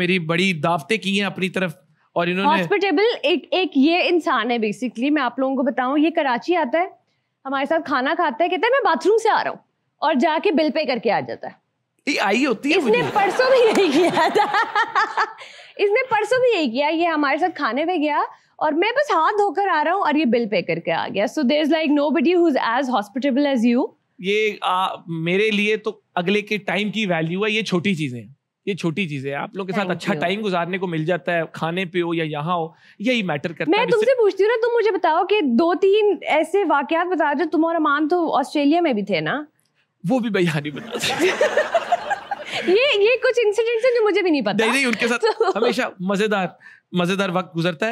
मेरी बड़ी दावतें की हैं अपनी तरफ़ और इन्होंने हॉस्पिटेबल एक एक ये इंसान है बेसिकली मैं आप लोगों को बताऊँ ये कराची आता है हमारे साथ खाना खाता है कहता है मैं बाथरूम से आ रहा हूँ और जाके बिल पे करके आ जाता है। ये आई होती है इसने परसों भी यही किया था। इसने परसों भी यही किया ये हमारे साथ खाने पे गया और मैं बस हाथ धोकर आ रहा हूँ और ये बिल पे करके आ गया। So there is like nobody who's as hospitable as you ये आ, मेरे लिए तो अगले के टाइम की वैल्यू है ये छोटी चीज़ें। ये छोटी चीज़ है। आप लोगों के साथ अच्छा टाइम गुजारने को मिल जाता है खाने पे हो या यहाँ हो यही मैटर करता मैं है। मैं तुमसे पूछती हूँ ना तुम मुझे बताओ कि दो तीन ऐसे वाकयात बता जो तुम और अमान तो ऑस्ट्रेलिया में भी थे ना? वो भी नहीं बता सकता। ये ये कुछ इंसिडेंट्स हैं जो मुझे भी नहीं पता। नहीं नहीं उनके साथ तो- हमेशा मज़ेदार मज़ेदार वक्त गुजरता है।